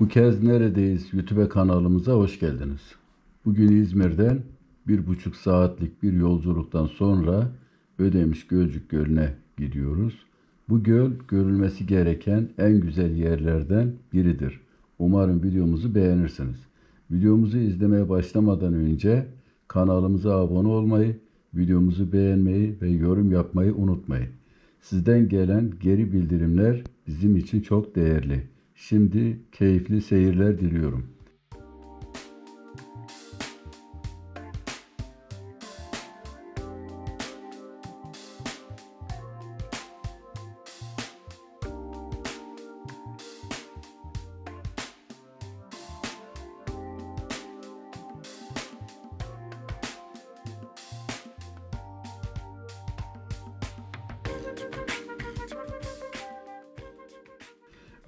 Bu kez neredeyiz? YouTube kanalımıza hoş geldiniz. Bugün İzmir'den bir buçuk saatlik bir yolculuktan sonra Ödemiş Gölcük Gölü'ne gidiyoruz. Bu göl görülmesi gereken en güzel yerlerden biridir. Umarım videomuzu beğenirsiniz. Videomuzu izlemeye başlamadan önce kanalımıza abone olmayı, videomuzu beğenmeyi ve yorum yapmayı unutmayın. Sizden gelen geri bildirimler bizim için çok değerli. Şimdi keyifli seyirler diliyorum.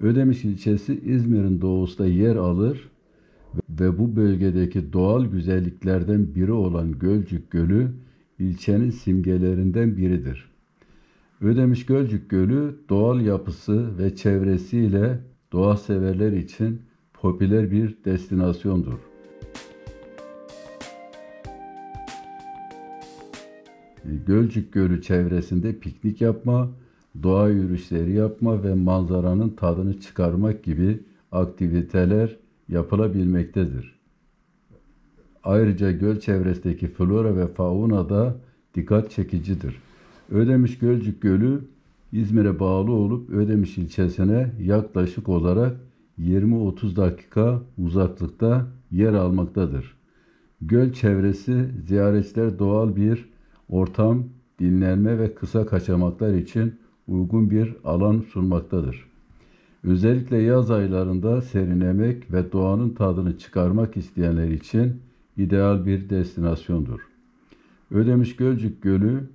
Ödemiş ilçesi İzmir'in doğusunda yer alır ve bu bölgedeki doğal güzelliklerden biri olan Gölcük Gölü ilçenin simgelerinden biridir. Ödemiş Gölcük Gölü doğal yapısı ve çevresiyle doğa severler için popüler bir destinasyondur. Gölcük Gölü çevresinde piknik yapma, doğa yürüyüşleri yapma ve manzaranın tadını çıkarmak gibi aktiviteler yapılabilmektedir. Ayrıca göl çevresindeki flora ve fauna da dikkat çekicidir. Ödemiş Gölcük Gölü İzmir'e bağlı olup Ödemiş ilçesine yaklaşık olarak 20-30 dakika uzaklıkta yer almaktadır. Göl çevresi ziyaretçiler doğal bir ortam, dinlenme ve kısa kaçamaklar için uygun bir alan sunmaktadır. Özellikle yaz aylarında serinlemek ve doğanın tadını çıkarmak isteyenler için ideal bir destinasyondur. Ödemiş Gölcük Gölü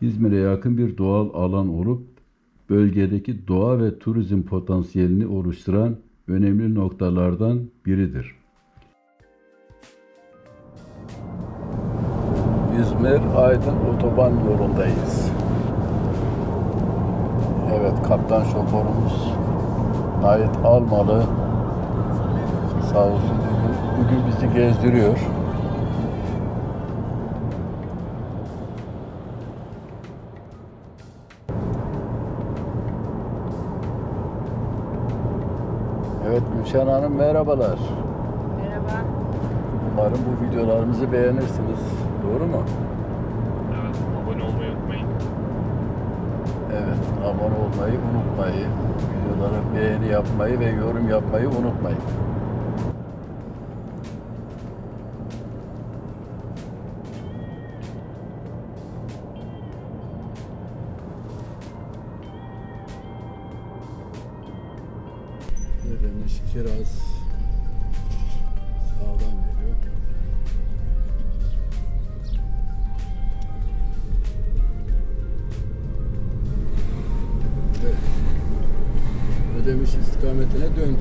İzmir'e yakın bir doğal alan olup bölgedeki doğa ve turizm potansiyelini oluşturan önemli noktalardan biridir. İzmir Aydın otoban yolundayız. Evet kaptan şoförümüz Nait Almalı sağ olsun bugün, bugün bizi gezdiriyor. Evet Gülşen Hanım merhabalar. Merhaba. Umarım bu videolarımızı beğenirsiniz. Doğru mu? Abone olmayı unutmayın. Videolara beğeni yapmayı ve yorum yapmayı unutmayın. Ödemiş istikametine döndük.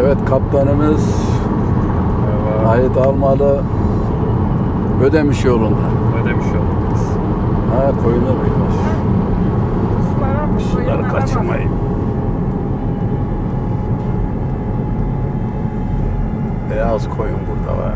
Evet kaptanımız Ait Almalı Ödemiş yolunda. Ödemiş oldunuz. Ha koyuna. Kuşlara, Şunları kaçırmayın. Beyaz koyun burada var.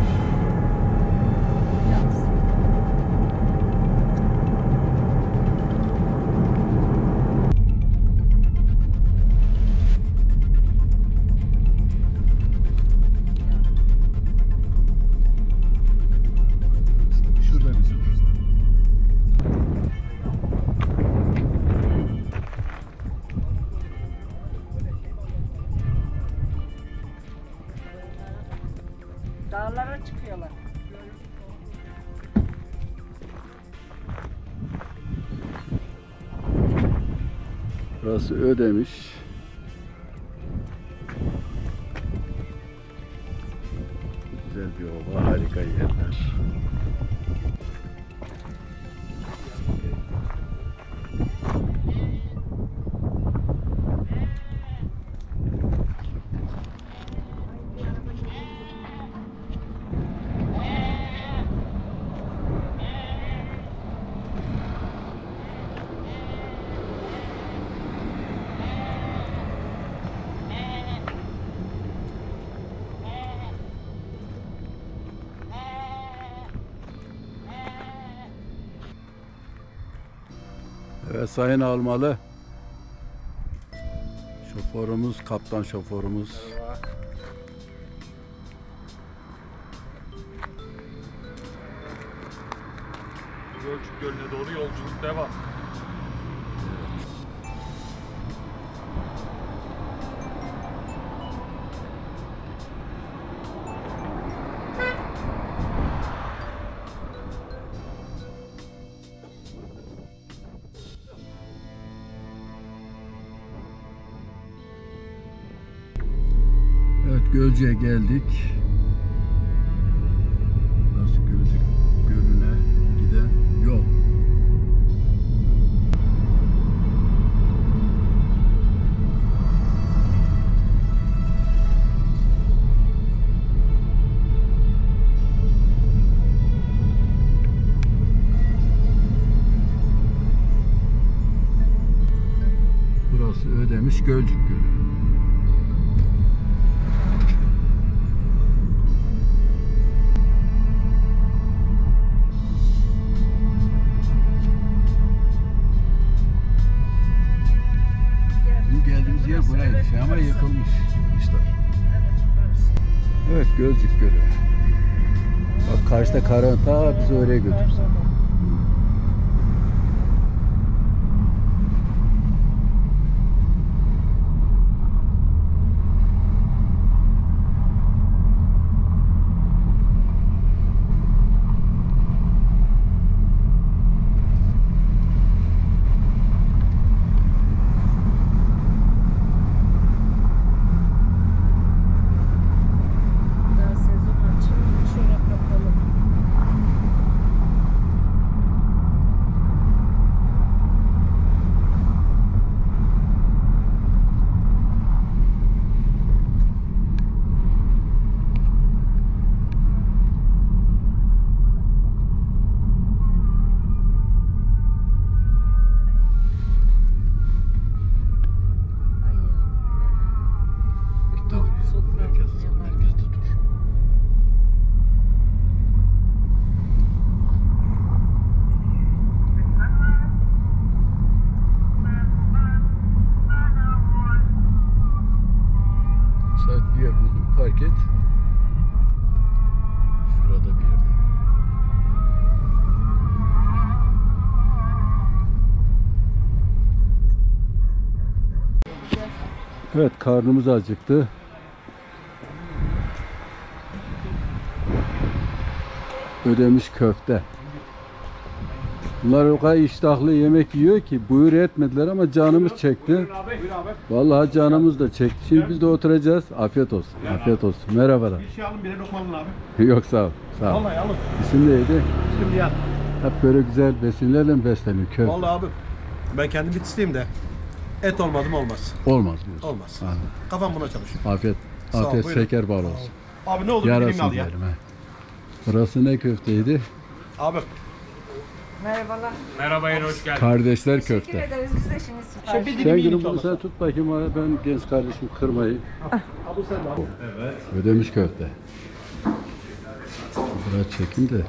Burası Ödemiş. Evet Sayın Almalı. Şoförümüz, kaptan şoförümüz. Gölcük Gölü'ne doğru yolculuk devam. Evet Gölcük'e geldik. Burası Gölcük Gölü'ne giden yol. Burası Ödemiş Gölcük Gölü. Buraydı şey ama yıkılmış. Yıkmışlar. Evet Gölcük Gölü. Bak karşıda Karan ta bizi oraya götürsün. Evet karnımız acıktı. Ödemiş köfte. Bunlar o kadar iştahlı yemek yiyor ki buyur etmediler ama canımız çekti. Vallahi canımız da çekti. Şimdi biz de oturacağız. Afiyet olsun. Afiyet olsun. Merhabalar. Bir şey alın bir lokma alın abi. Yok sağ ol. Sağ ol. Vallahi alın. İsim neydi? Nihat. Hep böyle güzel besinlerle besleniyor köfte? Vallahi abi ben kendim bitisteyim de et olmadı mı olmaz. Olmaz diyorsun. Olmaz. Anladım. Kafam buna çalışıyor. Afiyet. Sağ ol, Afiyet buyurun. şeker bal olsun. Abi ne olur bir Yarasın al ya. diyelim he. Burası ne köfteydi? Abi Merhabalar. Merhaba yine hoş geldin. Kardeşler Teşekkür köfte. ederiz. Biz de şimdi sipariş. bir Sen dilim bunu sen tut bakayım abi. ben genç kardeşim kırmayı. Abi sen de al. Evet. Ödemiş köfte. Biraz çekin de.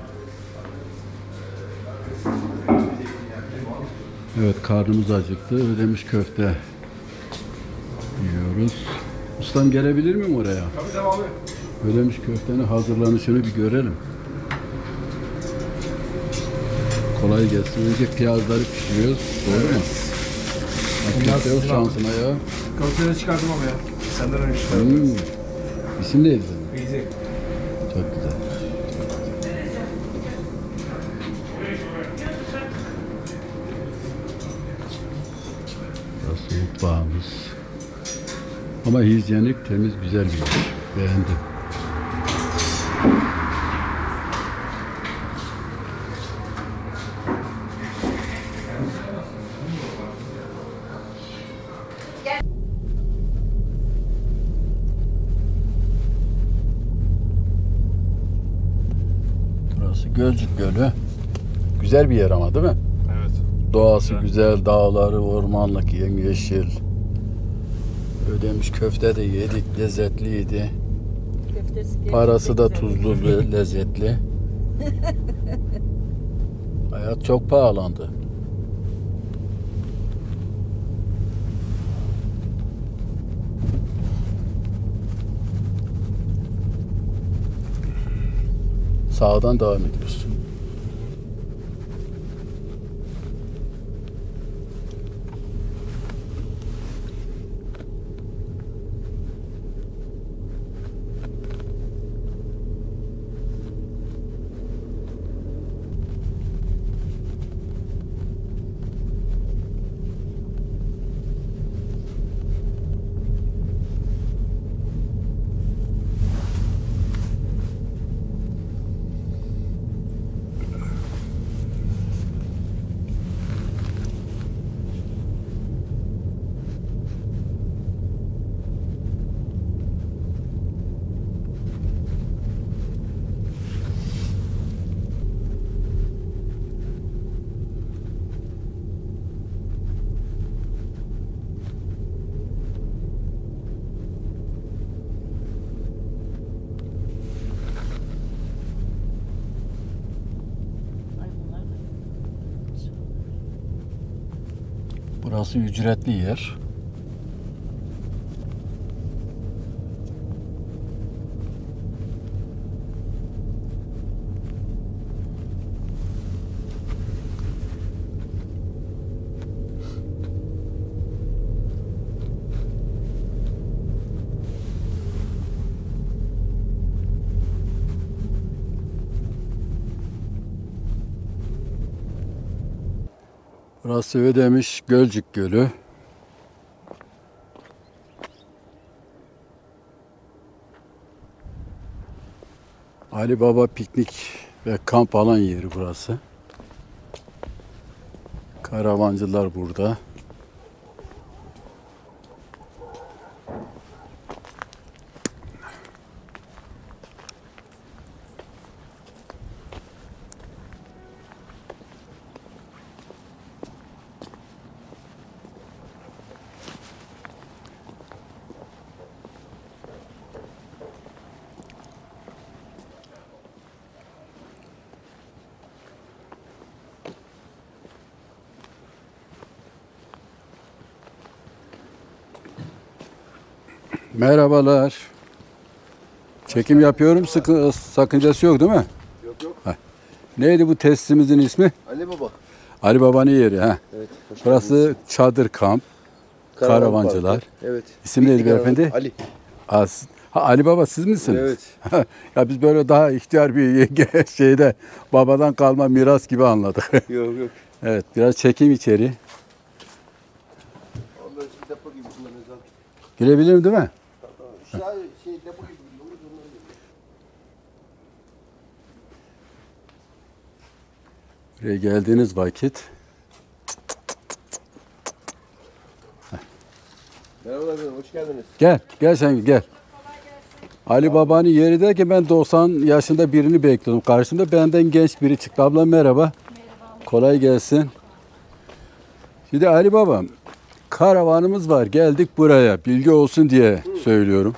Evet karnımız acıktı. Ödemiş köfte yiyoruz. Ustam gelebilir miyim oraya? Tabii devam abi. Ödemiş köftenin hazırlanışını bir görelim. Kolay gelsin. Önce piyazları pişiriyoruz. Doğru mu? Hakikaten yok şansına ya. Köfteleri çıkardım abi ya. Senden önce Hmm. İsim neydi senin? Easy. Çok güzel. Burası mutfağımız. Ama hijyenik, temiz, güzel bir yer. Beğendim. Burası Gölcük Gölü. Güzel bir yer ama değil mi? Doğası Güzel. güzel, dağları, ormanlık, yemyeşil. Ödemiş köfte de yedik, lezzetliydi. Köftesi Parası da tuzlu ve lezzetli. Hayat çok pahalandı. Sağdan devam ediyorsun. Burası ücretli yer. Burası Ödemiş Gölcük Gölü. Ali Baba piknik ve kamp alan yeri burası. Karavancılar burada. Merhabalar. Çekim yapıyorum. Sıkı, sakıncası yok değil mi? Yok yok. Heh. Neydi bu testimizin ismi? Ali Baba. Ali Baba'nın yeri. Ha. Evet. Burası geldiniz. çadır kamp. Karavan karavancılar. Parkı. Evet. İsim neydi beyefendi? Ali. Az. Ha, Ali Baba siz misiniz? Evet. ya biz böyle daha ihtiyar bir şeyde babadan kalma miras gibi anladık. Yok yok. evet biraz çekim içeri. Girebilirim değil mi? Şey gibi. Onları yapıyoruz. Buraya geldiğiniz vakit Merhabalar efendim. Hoş geldiniz. Gel, gel sen gel. Ali Baba'nın yeri der ki ben 90 yaşında birini bekliyordum. Karşımda benden genç biri çıktı. Abla merhaba. Kolay gelsin. Şimdi Ali Babam, karavanımız var. Geldik buraya. Bilgi olsun diye söylüyorum.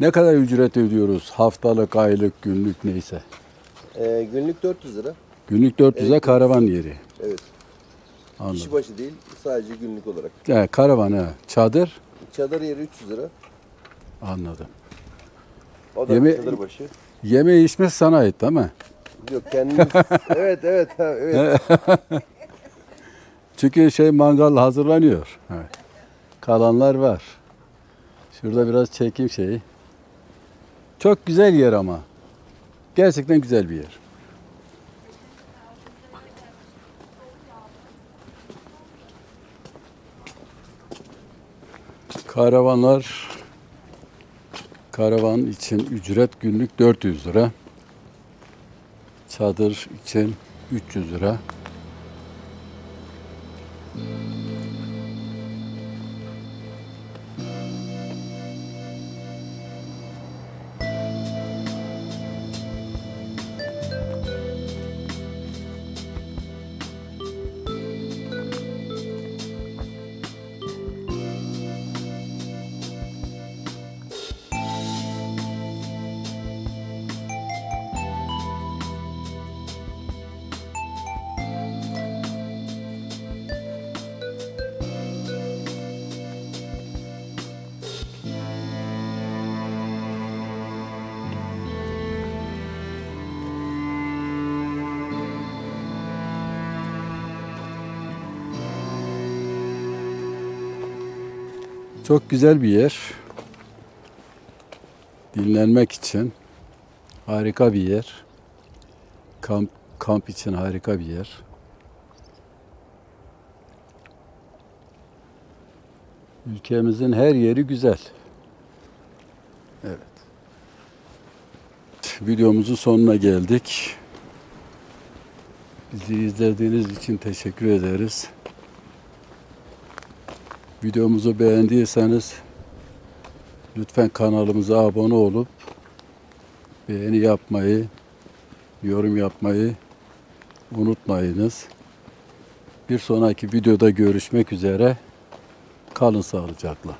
Ne kadar ücret ödüyoruz? Haftalık, aylık, günlük neyse. Ee, günlük 400 lira. Günlük 400'e Evet. karavan yeri. Evet. Anladım. Kişi başı değil. Sadece günlük olarak. Yani karavan ha. Çadır. Çadır yeri 300 lira. Anladım. O da Yeme- çadır başı. Yeme içme sana ait değil mi? Yok kendiniz. evet evet. Evet. Çünkü şey mangal hazırlanıyor. Evet. Kalanlar var. Şurada biraz çekim şeyi. Çok güzel yer ama. Gerçekten güzel bir yer. Karavanlar Karavan için ücret günlük 400 lira. Çadır için 300 lira. Çok güzel bir yer. Dinlenmek için harika bir yer. Kamp kamp için harika bir yer. Ülkemizin her yeri güzel. Evet. Videomuzun sonuna geldik. Bizi izlediğiniz için teşekkür ederiz. Videomuzu beğendiyseniz lütfen kanalımıza abone olup beğeni yapmayı, yorum yapmayı unutmayınız. Bir sonraki videoda görüşmek üzere. Kalın sağlıcakla.